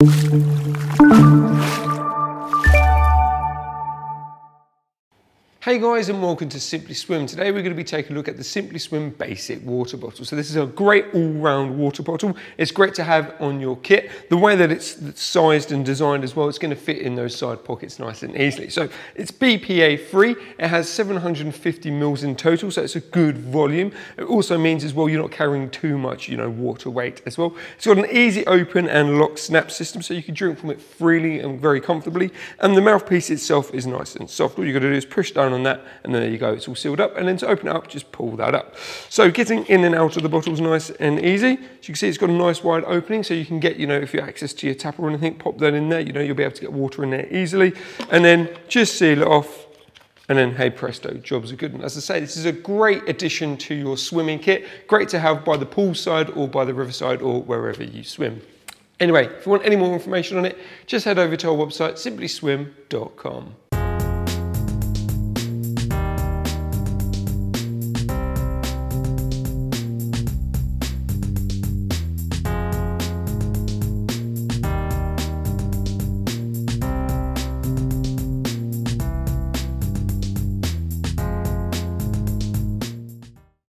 Música Hey guys and welcome to Simply Swim. Today we're going to be taking a look at the Simply Swim Basic Water Bottle. So this is a great all-round water bottle. It's great to have on your kit. The way that it's sized and designed as well, it's going to fit in those side pockets nice and easily. So it's BPA free. It has 750 mils in total, so it's a good volume. It also means as well you're not carrying too much, you know, water weight as well. It's got an easy open and lock snap system, so you can drink from it freely and very comfortably. And the mouthpiece itself is nice and soft. All you've got to do is push down on that, and there you go, it's all sealed up. And then to open it up, just pull that up. So getting in and out of the bottle is nice and easy. As you can see, it's got a nice wide opening, so you can get, you know, if you access to your tap or anything, pop that in there, you know, you'll be able to get water in there easily. And then just seal it off, and then hey presto, jobs are good. And as I say, this is a great addition to your swimming kit. Great to have by the poolside or by the riverside or wherever you swim. Anyway, if you want any more information on it, just head over to our website, simplyswim.com.